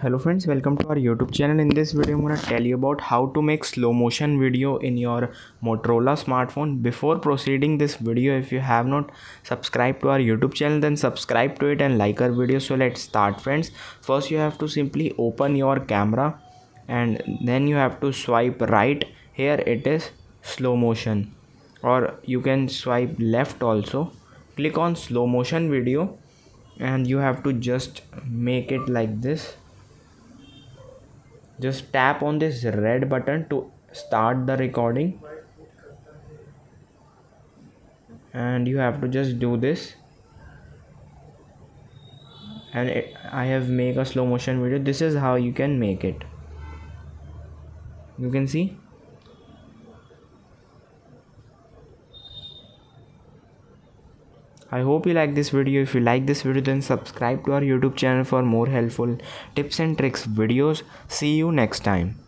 hello friends welcome to our youtube channel. In this video i'm going to tell you about how to make slow motion video in your motorola smartphone. Before proceeding this video if you have not subscribed to our youtube channel then subscribe to it and like our video. So let's start friends. First you have to simply open your camera and then you have to swipe right. Here it is slow motion. Or you can swipe left also. Click on slow motion video and you have to just make it like this just tap on this red button to start the recording. And you have to just do this. And it, I have make a slow motion video. This is how you can make it. You can see I hope you like this video. If you like this video then subscribe to our YouTube channel for more helpful tips and tricks videos. See you next time.